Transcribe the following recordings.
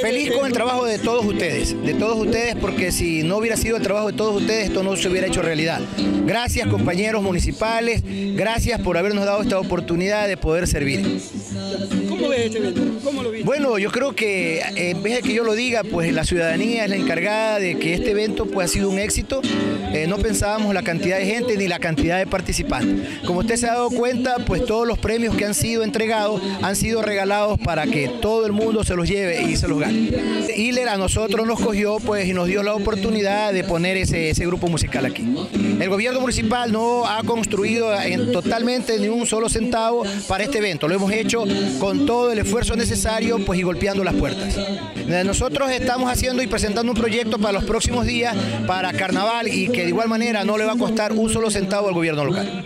Feliz con el trabajo de todos ustedes, de todos ustedes, porque si no hubiera sido el trabajo de todos ustedes, esto no se hubiera hecho realidad. Gracias compañeros municipales, gracias por habernos dado esta oportunidad de poder servir. ¿Cómo ves este evento? ¿Cómo lo viste? Bueno, yo creo que eh, en vez de que yo lo diga, pues la ciudadanía es la encargada de que este evento pues, ha sido un éxito. Eh, no pensábamos la cantidad de gente ni la cantidad de participantes. Como usted se ha dado cuenta, pues todos los premios que han sido entregados han sido regalados para que todo el mundo se los lleve y se los Hiller a nosotros nos cogió pues, y nos dio la oportunidad de poner ese, ese grupo musical aquí. El gobierno municipal no ha construido en, totalmente ni un solo centavo para este evento. Lo hemos hecho con todo el esfuerzo necesario pues, y golpeando las puertas. Eh, Nosotros estamos haciendo y presentando un proyecto para los próximos días para carnaval y que de igual manera no le va a costar un solo centavo al gobierno local.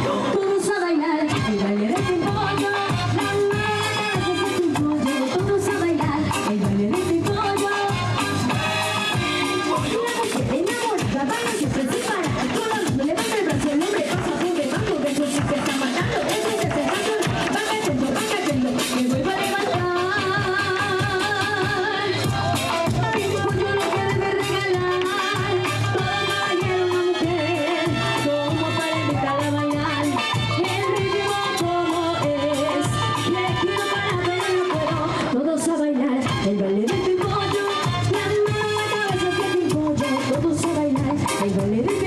Vamos a bailar el baile de They gonna live